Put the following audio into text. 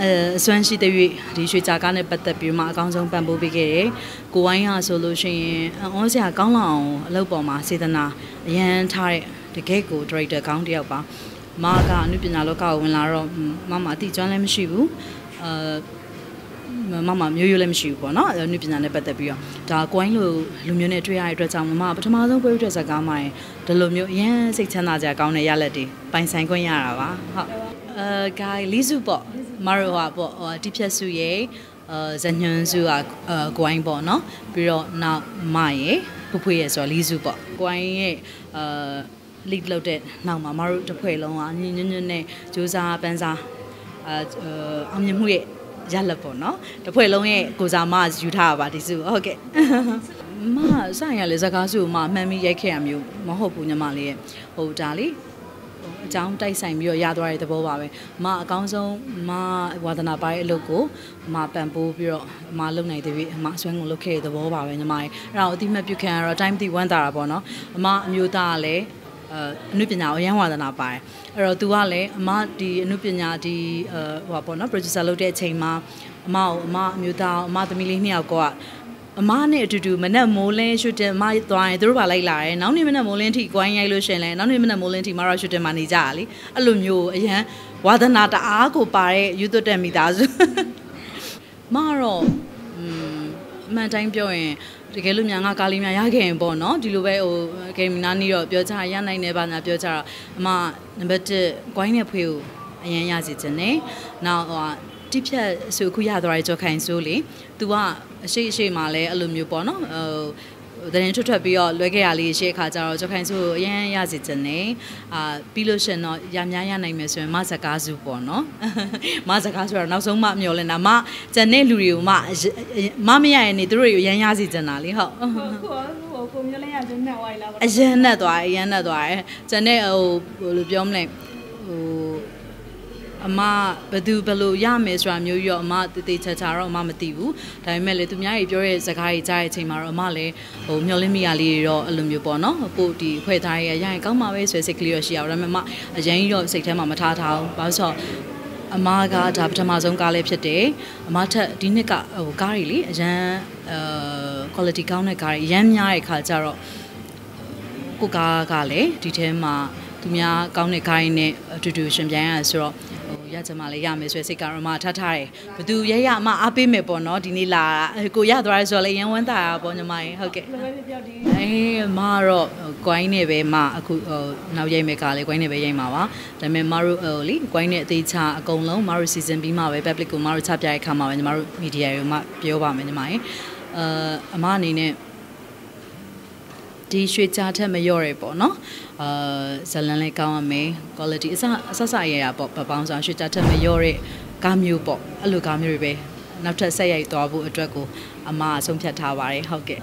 အဲအစွမ်းရှိတဲ့၍ဒီရွှေကြာကားနဲ့ပတ်သက်ပြီးမှအကောင်းဆုံးပံ့ပိုးပေးခဲ့တယ်။ကိုဝိုင်းဟာဆိုလို့ရှိရင်အောစရာကောင်းလောက်အောင်အလုပ်ပေါ်မှာစေတနာအရန်ထားတဲ့တကယ့်ကို director ကောင်းတစ်ယောက်ပါ။မကအနုပညာလောကကိုဝင်လာတော့မမအတိကျွမ်းလည်းမရှိဘူး။အာမမမျိုးရိုးလည်းမရှိဘူးပေါ့နော်အနုပညာနဲ့ပတ်သက်ပြီးတော့ဒါကွိုင်းလိုလူမျိုးနဲ့တွေ့ရတဲ့အတွက်ကြောင့်မမပထမဆုံးပွဲဥထွက်စကားမှရင်ဒီလိုမျိုးအရင်စိတ်ချမ်းသာကြကောင်းတဲ့ရလက်တွေပိုင်ဆိုင်ခွင့်ရတာပါဟုတ်အဲဂိုင်လီစုပေါ့ မရိုဟာပေါ့ဟိုတိဖြတ်စုရဲ့အဲဇညွန်စုကအဲကွိုင်းပေါ့နော်ပြီးတော့နောက်မရဲ့ဖဖွေးရဲ့ဆိုတော့လီစုပေါ့ကွိုင်းရဲ့အဲ lead လုပ်တဲ့နောက်မှာမတို့တစ်ဖွဲ့လုံးကညညညနဲ့စူးစမ်းပန်းစားအဲအောင်မြင်မှုရဲ့ရလက်ပေါ့နော်တစ်ဖွဲ့လုံးရဲ့ကိုစားမယူထားပါဒီစုဟုတ်ကဲ့မဆိုင်ရလေစကားစုမမှန်ပြီးရိုက်ခဲ့ရမျိုးမဟုတ်ဘူးညီမလေးရဲ့ဟိုဒါလေး အကြောင်းတိုက်ဆိုင်ပြီးတော့ရသွားတဲ့သဘောပါပဲမအကောင်းဆုံးမဝါသနာပါရဲ့အလုပ်ကိုမပံပိုးပြီးတော့မလုပ်နိုင်တဲ့ပြီအမအစွမ်းကိုလုပ်ခဲ့တဲ့သဘောပါပဲညီမလေးအဲ့ဒါကိုအတိမတ်ပြုခံရတော့ time တိဝမ်းတာတာပေါ့နော်အမအမျိုးသားကလည်းအအနုပညာကိုရန်ဝါသနာပါတယ်အဲ့တော့ तू ကလည်းအမဒီအနုပညာဒီဟိုပါပေါ့နော် producer လုပ်တဲ့အချိန်မှာအမကိုအမအမျိုးသားအမသမီးလေးနှစ်ယောက်က အမနဲ့အတူတူမနက်မိုးလင်းရှူတင်မသွားရင်သူတို့ပါလိုက်လာတယ်နောက်နေ့မနက်မိုးလင်းထိကွိုင်းရိုက်လို့ရှင်လဲနောက်နေ့မနက်မိုးလင်းထိမရရှူတင်မှာနေကြရလေအဲ့လိုမျိုးအရန်ဝါသနာတအားကိုပါတဲ့ယူသွတ်တဲ့မိသားစုမတော့อืมအမှန်တိုင်းပြောရင်တကယ်လို့များငါကားလေးများရခဲ့ရင်ပေါ့နော်ဒီလိုပဲဟိုဂိမ်းမနာနီတော့ပြောကြရနိုင်နေပါညာပြောကြတော့အမနံပါတ်1ဂိုင်းနဲ့ဖွေးကိုအရင်ရစီခြင်းနဲ့နောက်ဟို တိဖြတ်ဆိုခုရသွားတဲ့ကြောခိုင်ဆိုလေ तू ကအရှိအရှိမှလည်းအဲ့လိုမျိုးပေါ့နော်ဟိုတရင်ထွက်ထွက်ပြီးတော့လွဲခဲ့ရလေးရှေ့ခါကျတော့ကြောခိုင်ဆိုအရင်ရစီခြင်းနဲ့အာပြီးလို့ရှင်တော့ရများရနိုင်မယ်ဆိုရင်မစကားစုပေါ့နော်မစကားဆိုတော့နောက်ဆုံးမှမျောလင်းတာမကျန်တဲ့လူတွေကိုမမမရရင်နေသူတို့တွေကိုရမ်းရစီခြင်းတာလေဟုတ်ကိုကိုမျိုးလေးရကျနဲ့ဝိုင်လာပါအရန်နဲ့သွားအရန်နဲ့သွားတယ်ကျန်တဲ့ဟိုဘယ်လိုပြောမလဲဟို အမဘယ်သူဘယ်လိုရမယ်ဆိုတာမျိုးရောအမတည်တည်ချာချာတော့အမမသိဘူးဒါပေမဲ့လေသူများကြီးပြောတဲ့စကားကြီးကြားတဲ့အချိန်မှာတော့အမလည်းဟိုမျောလင်းမိရလေးတွေတော့အဲ့လိုမျိုးပေါ့နော်ပို့ဒီဖွဲ့သားရရရင်ကောင်းပါပဲဆိုတဲ့စိတ်ကလေးတော့ရှိရအောင်ဒါပေမဲ့အမအရင်ကြီးတော့စိတ်ထဲမှာမထားထားဘူးဘာလို့ဆိုတော့အမကဒါပထမဆုံးကားလေးဖြစ်တယ်အမထက်ဒီနှစ်ကဟိုကားကြီးလေအရန်အဲ quality ကောင်းတဲ့ကားကြီးအရန်များတဲ့ခါကျတော့ကိုကားကလည်းဒီထဲမှာသူများကောင်းတဲ့ကားကြီးနဲ့အတူတူရှင်ပြန်ရဆိုတော့ ဟိုရကြမှာလည်းရမယ်ဆိုတဲ့စိတ်ကတော့မှထထားတယ်ဘသူရရအမအားပေးမယ်ပေါ့နော်ဒီနေ့လာကိုရသွားရဲဆိုတော့လည်းရန်ဝမ်းတာပေါ့ညီမကြီးဟုတ်ကဲ့အေးမတော့ကွိုင်းနဲ့ပဲမအခုဟိုနောက်ရိုက်မယ်ကလည်းကွိုင်းနဲ့ပဲရိုက်မှာပါဒါပေမဲ့မတို့ဟိုလीကွိုင်းနဲ့အသေးချအကုန်လုံးမတို့ season ပြီးမှပဲ public ကိုမတို့ချပြတဲ့ခါမှာပဲညီမတို့ media တွေမှပြောပါမယ်ညီမကြီးအာအမအနေနဲ့ ဒီရွှေကြားထက်မလျော့ရပေါ့နော်အာဇလန်လေးကောင်းရမယ် quality အစအစစရရပေါ့ပပောင်းဆောင်ရွှေကြားထက်မလျော့ရကားမျိုးပေါ့အဲ့လိုကားမျိုးတွေပဲနောက်ထပ်ဆက်ရိုက်သွားဖို့အတွက်ကိုအမအဆုံးဖြတ်ထားပါတယ်ဟုတ်ကဲ့